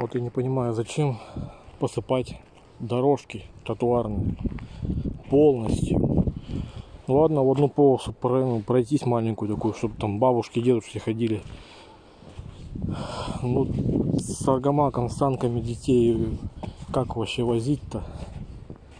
Вот я не понимаю, зачем посыпать дорожки тротуарные полностью. Ну ладно, в одну полосу ну, пройтись маленькую такую, чтобы там бабушки, дедушки ходили. Ну, с аргамаком, с санками детей, как вообще возить-то?